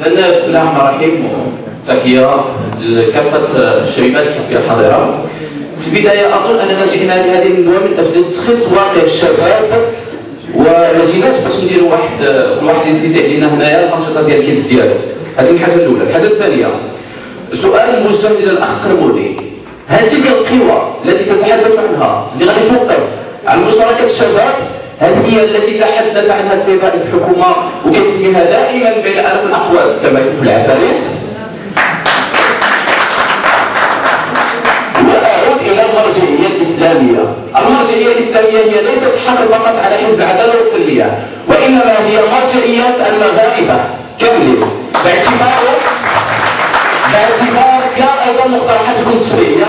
بسم الله الرحمن الرحيم تحية لكافة الشبيبات الحزبيه الحاضره في البداية اظن أننا جئنا لهذه الندوه من أجل تشخيص واقع الشباب وما جيناش باش نديروا واحد كل واحد يسيتي علينا هنايا الانشطه ديال الحزب ديالو. هذه الحاجة الأولى. الحاجة الثانية سؤال موجه إلى الاخ كرمودي هل تلك القوى التي تتحدث عنها اللي غادي توقف على مشاركه الشباب هل هي التي تحدث عنها السيد رئيس الحكومة وكيسميها دائما بين ألف الاقواس التماسك بالعفاريت وأعود إلى المرجعية الإسلامية. المرجعية الإسلامية هي ليست حكر فقط على حزب العداله والتنميه وإنما هي مرجعيات المغاربة. كاملين باعتبار باعتبار كان أيضا مقترحاتكم التشريعيه